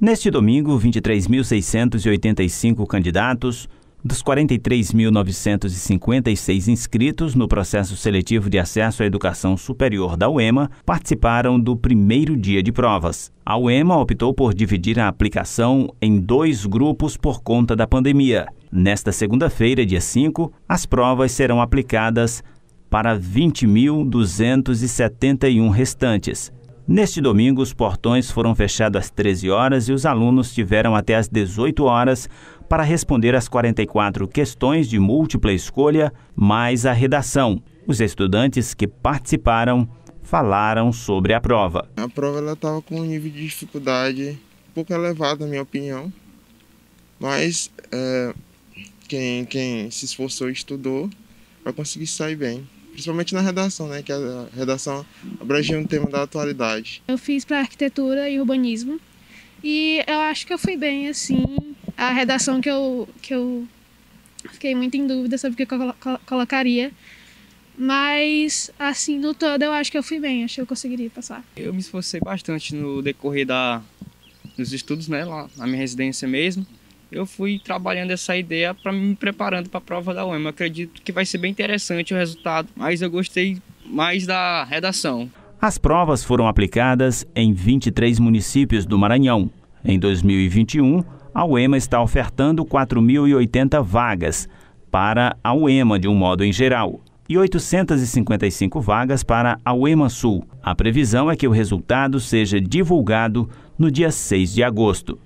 Neste domingo, 23.685 candidatos dos 43.956 inscritos no processo seletivo de acesso à educação superior da UEMA participaram do primeiro dia de provas. A UEMA optou por dividir a aplicação em dois grupos por conta da pandemia. Nesta segunda-feira, dia 5, as provas serão aplicadas para 20.271 restantes. Neste domingo, os portões foram fechados às 13 horas e os alunos tiveram até às 18 horas para responder às 44 questões de múltipla escolha, mais a redação. Os estudantes que participaram falaram sobre a prova. A prova estava com um nível de dificuldade um pouco elevado, na minha opinião, mas é, quem, quem se esforçou e estudou vai conseguir sair bem principalmente na redação, né? Que a redação abrangia um tema da atualidade. Eu fiz para arquitetura e urbanismo e eu acho que eu fui bem, assim. A redação que eu, que eu fiquei muito em dúvida sobre o que eu colocaria. Mas, assim, no todo eu acho que eu fui bem, acho que eu conseguiria passar. Eu me esforcei bastante no decorrer da, dos estudos, né, lá na minha residência mesmo eu fui trabalhando essa ideia para me preparando para a prova da UEM. Eu acredito que vai ser bem interessante o resultado, mas eu gostei mais da redação. As provas foram aplicadas em 23 municípios do Maranhão. Em 2021, a UEMA está ofertando 4.080 vagas para a UEMA de um modo em geral e 855 vagas para a UEMA Sul. A previsão é que o resultado seja divulgado no dia 6 de agosto.